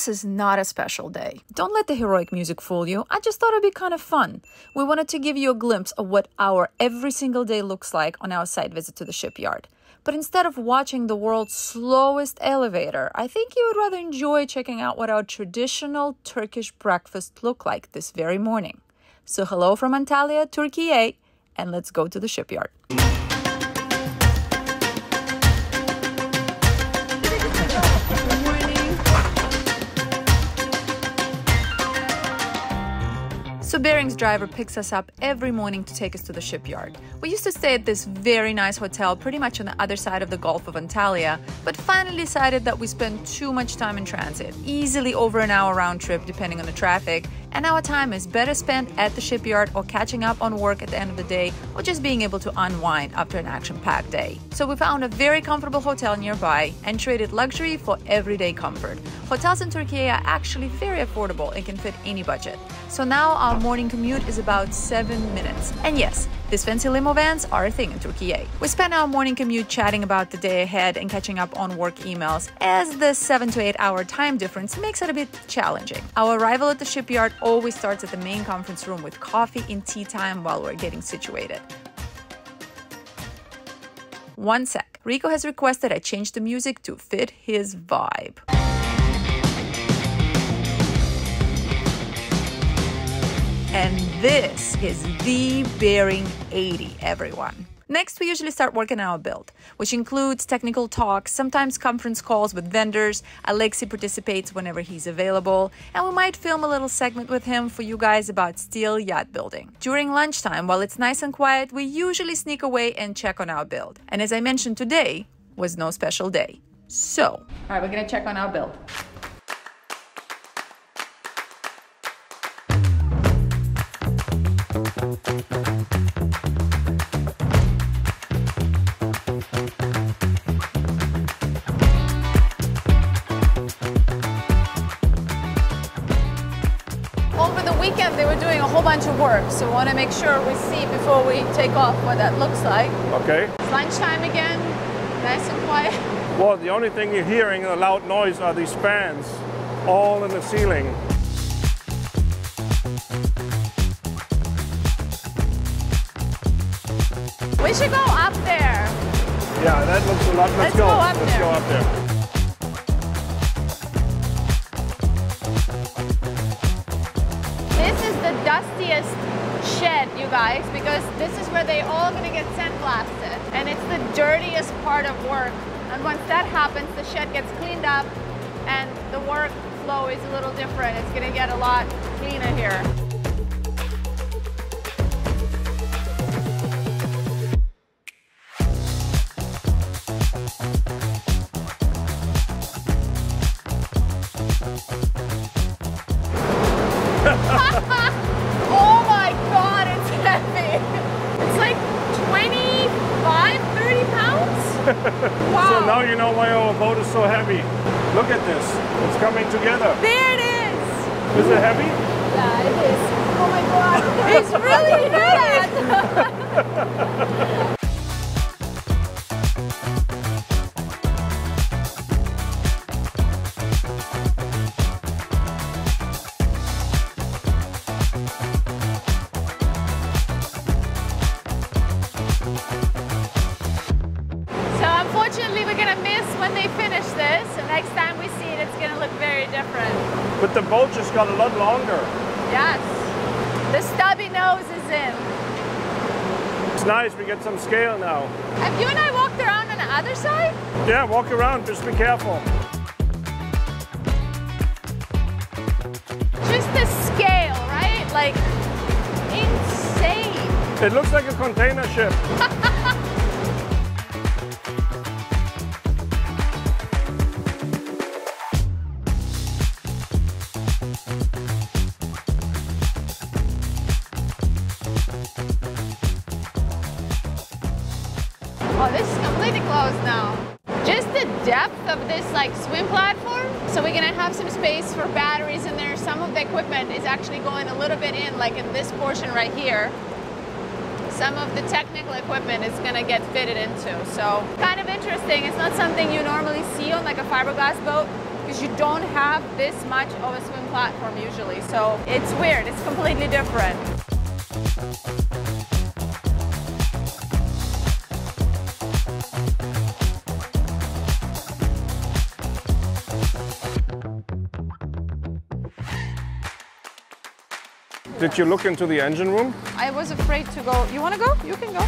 this is not a special day. Don't let the heroic music fool you. I just thought it'd be kind of fun. We wanted to give you a glimpse of what our every single day looks like on our site visit to the shipyard. But instead of watching the world's slowest elevator, I think you would rather enjoy checking out what our traditional Turkish breakfast look like this very morning. So hello from Antalya, Turkey, eh? and let's go to the shipyard. So Bering's driver picks us up every morning to take us to the shipyard. We used to stay at this very nice hotel pretty much on the other side of the Gulf of Antalya, but finally decided that we spend too much time in transit, easily over an hour round trip depending on the traffic, and our time is better spent at the shipyard or catching up on work at the end of the day or just being able to unwind after an action-packed day. So we found a very comfortable hotel nearby and traded luxury for everyday comfort. Hotels in Turkey are actually very affordable and can fit any budget. So now our morning commute is about 7 minutes. And yes, these fancy limo vans are a thing in Turkey. Eh? We spend our morning commute chatting about the day ahead and catching up on work emails, as the 7 to 8 hour time difference makes it a bit challenging. Our arrival at the shipyard always starts at the main conference room with coffee and tea time while we're getting situated. One sec. Rico has requested I change the music to fit his vibe. And this is the Bering 80, everyone. Next, we usually start working on our build, which includes technical talks, sometimes conference calls with vendors. Alexi participates whenever he's available, and we might film a little segment with him for you guys about steel yacht building. During lunchtime, while it's nice and quiet, we usually sneak away and check on our build. And as I mentioned today, was no special day. So, all right, we're gonna check on our build. Over the weekend, they were doing a whole bunch of work, so we want to make sure we see before we take off what that looks like. Okay. It's lunchtime again, nice and quiet. Well, the only thing you're hearing, a loud noise, are these fans, all in the ceiling. We should go up there. Yeah, that looks a lot. Let's, Let's go up Let's there. go up there. This is the dustiest shed, you guys, because this is where they all gonna get sandblasted. And it's the dirtiest part of work. And once that happens, the shed gets cleaned up and the work flow is a little different. It's gonna get a lot cleaner here. So now you know why our boat is so heavy. Look at this. It's coming together. there it is. Is it heavy? Yeah, it is. Oh my god. It's really heavy. we're gonna miss when they finish this. And next time we see it, it's gonna look very different. But the boat just got a lot longer. Yes. The stubby nose is in. It's nice. We get some scale now. Have you and I walked around on the other side? Yeah, walk around. Just be careful. Just the scale, right? Like insane. It looks like a container ship. going a little bit in, like in this portion right here. Some of the technical equipment is gonna get fitted into. So kind of interesting. It's not something you normally see on like a fiberglass boat. because you don't have this much of a swim platform usually. So it's weird. It's completely different. Did you look into the engine room? I was afraid to go. You want to go? You can go.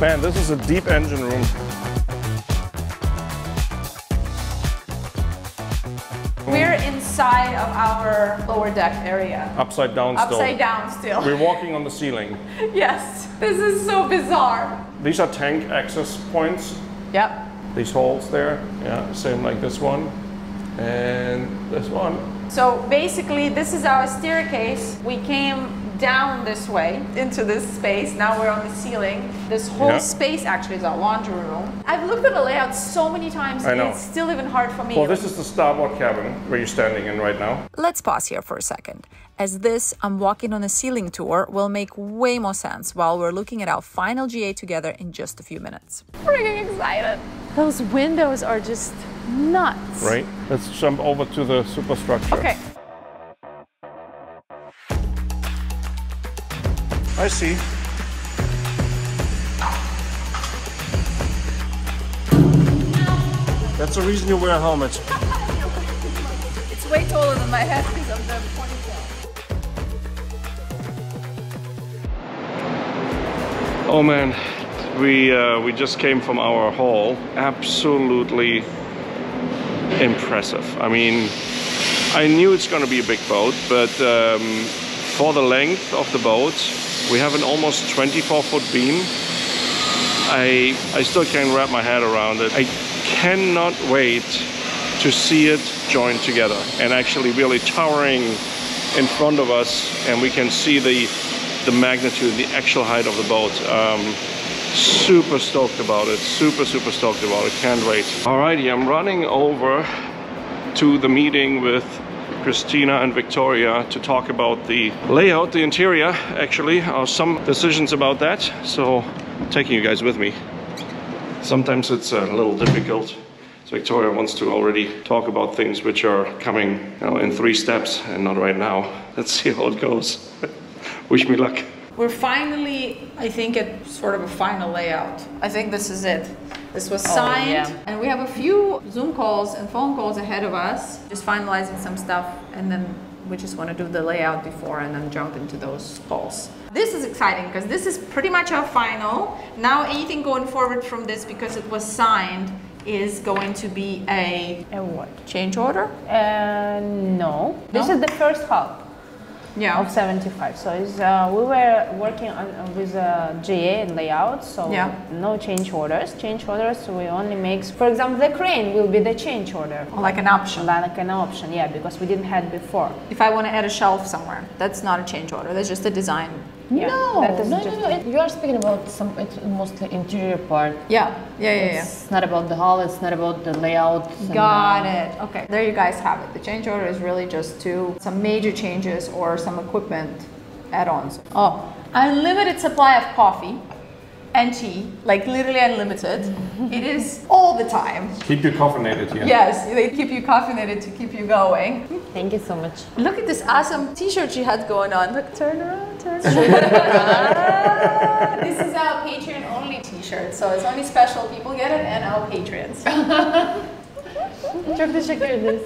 Man, this is a deep engine room. Of our lower deck area. Upside down still. Upside down still. We're walking on the ceiling. yes. This is so bizarre. These are tank access points. Yep. These holes there. Yeah, same like this one. And this one. So basically, this is our staircase. We came down this way into this space. Now we're on the ceiling. This whole Yeah. space actually is our laundry room. I've looked at the layout so many times, I and know. it's still even hard for me. Well, this is the starboard cabin where you're standing in right now. Let's pause here for a second, as this I'm walking on a ceiling tour will make way more sense while we're looking at our final GA together in just a few minutes. Freaking excited! Those windows are just nuts. Right? Let's jump over to the superstructure. Okay, I see. That's the reason you wear a helmet. it's way taller than my head because of the ponytail. Oh man, we uh, we just came from our hall. Absolutely impressive. I mean, I knew it's going to be a big boat, but um, for the length of the boat, we have an almost 24 foot beam. I I still can't wrap my head around it. I cannot wait to see it joined together and actually really towering in front of us, and we can see the the magnitude, the actual height of the boat. Um, super stoked about it. Super, super stoked about it. Can't wait. Alrighty, I'm running over to the meeting with Christina and Victoria to talk about the layout, the interior, actually, uh, some decisions about that. So, taking you guys with me. Sometimes it's a little difficult. Victoria wants to already talk about things which are coming you know, in three steps and not right now. Let's see how it goes. Wish me luck. We're finally, I think, at sort of a final layout. I think this is it. This was signed, yeah. and we have a few Zoom calls and phone calls ahead of us, just finalizing some stuff, and then we just want to do the layout before and then jump into those calls. This is exciting because this is pretty much our final. Now, anything going forward from this, because it was signed, is going to be a A what? change order. Uh, no. This is the first half Yeah. of 75. So uh, we were working on, uh, with uh, GA and layout, so Yeah. no change orders. Change orders we only make, for example, the crane will be the change order. Like an option. Like an option, yeah, because we didn't have before. If I want to add a shelf somewhere, that's not a change order. That's just a design. Yeah, no, that is no, just- no, no. It, you are speaking about some. It's mostly interior part. Yeah. Yeah. Yeah. yeah. It's not about the hall. It's not about the layout. Got uh, it. Okay. There you guys have it. The change order is really just to some major changes or some equipment add-ons. Oh, unlimited supply of coffee and tea, like literally unlimited. it is all the time. Keep you caffeinated here. Yes, they keep you caffeinated to keep you going. Thank you so much. Look at this awesome t-shirt she had going on. Look, turn around, turn around. this is our Patreon only t-shirt, so it's only special people get it and our patrons. Çok teşekkür ederiz.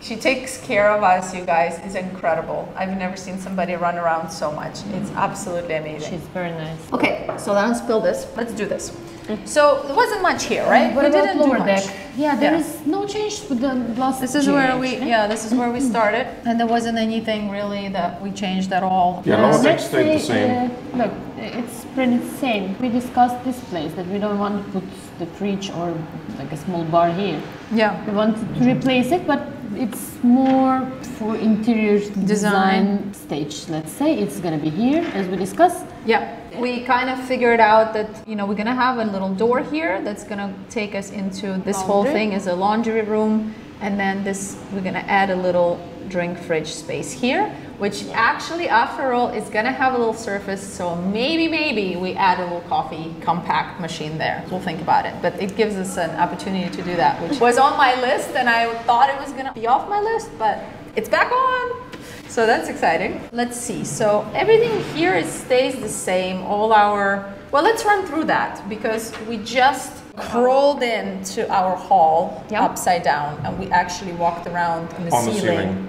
She takes care of us, you guys. It's incredible. I've never seen somebody run around so much. It's absolutely amazing. She's very nice. Okay, so let's spill this. Let's do this. Mm-hmm. So there wasn't much here, right? Mm-hmm. What we about didn't do much. deck? Yeah, there Yeah. is no change with the last. This is where we, GH, yeah, this is where we mm-hmm. started, and there wasn't anything really that we changed at all. Yeah, lower uh, deck Let's stayed the say, same. uh, look, it's pretty same. We discussed this place that we don't want to put the fridge or like a small bar here. Yeah. We want to replace it, but it's more for interior design, stage. Let's say it's gonna be here, as we discussed. Yeah, we kind of figured out that you know we're gonna have a little door here that's gonna take us into this whole thing is a laundry room, And then this, we're gonna add a little drink fridge space here, which actually, after all, is gonna have a little surface. So maybe, maybe we add a little coffee compact machine there. We'll think about it. But it gives us an opportunity to do that, which was on my list and I thought it was gonna be off my list, but it's back on. So that's exciting. Let's see. So everything here is stays the same. All our well, let's run through that because we just crawled into our hall Yeah. upside down and we actually walked around on the On the ceiling,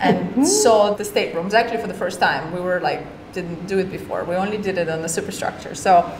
ceiling. and saw the staterooms actually for the first time. We were like didn't do it before. We only did it on the superstructure. So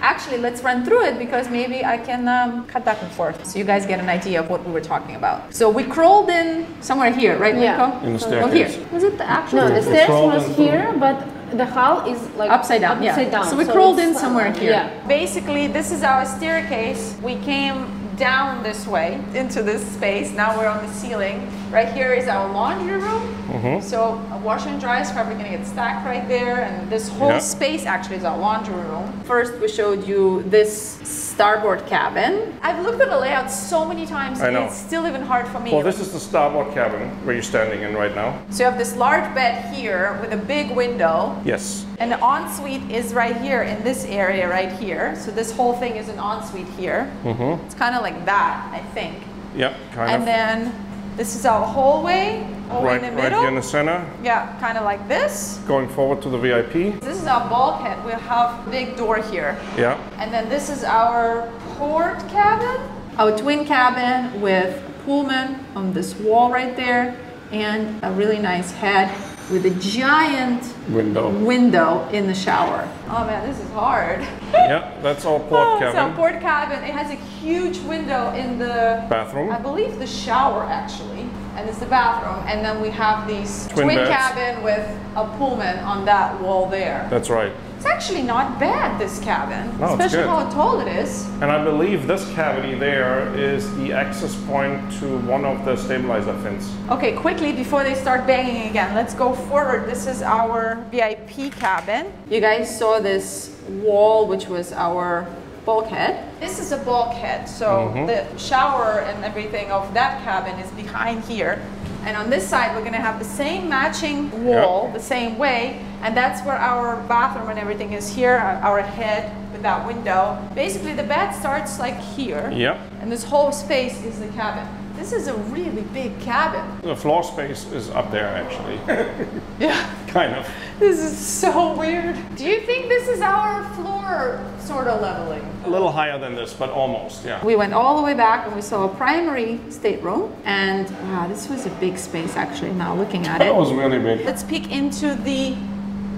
actually let's run through it because maybe I can um, cut back and forth so you guys get an idea of what we were talking about. So we crawled in somewhere here, right, Yeah. In the Oh, here. Was it the actual? No, the stairs was here, but the hall is like upside down. Upside yeah. down. So we crawled in uh, somewhere here. Yeah. Basically, this is our staircase. We came down this way into this space. Now we're on the ceiling. Right here is our laundry room. Mm-hmm. So a washer and dryer is probably gonna get stacked right there, and this whole Yeah. space actually is our laundry room. First, we showed you this starboard cabin. I've looked at the layout so many times, I and know. it's still even hard for me. Well, this is the starboard cabin where you're standing in right now. so you have this large bed here with a big window. Yes. And the ensuite is right here in this area right here. So this whole thing is an ensuite here. Mm-hmm. It's kind of like that, I think. Yep, kind and of. And then this is our hallway, Oh, hallway right, in the right here in the center, yeah, kind of like this. going forward to the VIP. This is our bulkhead. We have big door here. Yeah. And then this is our port cabin, our twin cabin with Pullman on this wall right there, and a really nice head with a giant Window. window in the shower. Oh man, this is hard. yeah, that's our port Oh, cabin. So port cabin. It has a huge window in the Bathroom. I believe the shower actually, and it's the bathroom. And then we have these Twin twin, cabin with a Pullman on that wall there. That's right. It's actually not bad this cabin, No, especially how tall it is. And I believe this cavity there is the access point to one of the stabilizer fins. Okay, quickly before they start banging again, let's go forward. This is our VIP cabin. You guys saw this wall, which was our bulkhead. This is a bulkhead, so mm-hmm. the shower and everything of that cabin is behind here. And on this side, we're gonna have the same matching wall, the same way, and that's where our bathroom and everything is here, our our head with that window. Basically, the bed starts like here, Yep. and this whole space is the cabin. This is a really big cabin. The floor space is up there actually. Yeah. kind of. This is so weird. Do you think this is our floor sort of leveling? A little higher than this, but almost, yeah. We went all the way back and we saw a primary stateroom. And wow, this was a big space actually, now looking at it. That was really big. Let's peek into the,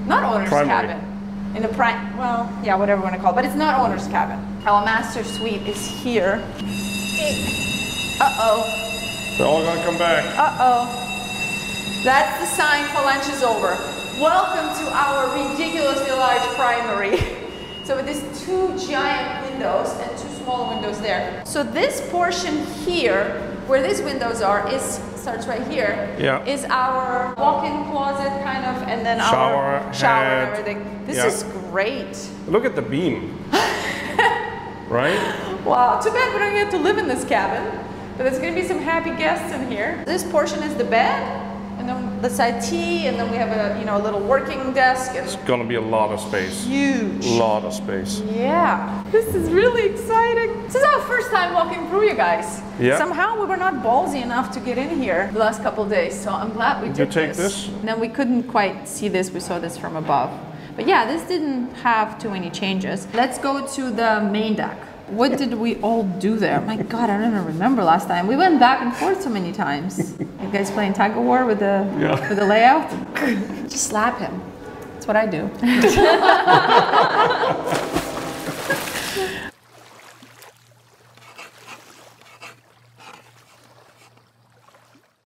not owner's Primary. cabin. In the prime, well, yeah, whatever you want to call it, but it's not owner's cabin. Our master suite is here. Uh-oh, They're all gonna come back. uh-oh. That's the sign for lunch is over. Welcome to our ridiculously large primary. So with these two giant windows and two small windows there. So this portion here, where these windows are, is starts right here. Yeah. Is our walk-in closet kind of, and then Shower, our shower and everything. This Yeah. is great. Look at the beam. right? Wow, too bad we don't get to live in this cabin, but there's gonna be some happy guests in here. This portion is the bed, the settee, and then we have a you know a little working desk and It's gonna be a lot of space. huge. lot of space. Yeah, this is really exciting. This is our first time walking through, you guys. Yeah. Somehow we were not ballsy enough to get in here the last couple days, so I'm glad we did You take this? No, we couldn't quite see this. We saw this from above. But yeah, this didn't have too many changes. Let's go to the main deck. What did we all do there? My God, I don't even remember last time. We went back and forth so many times. You guys playing tug of war with the Yeah. with the layout? Just slap him. That's what I do.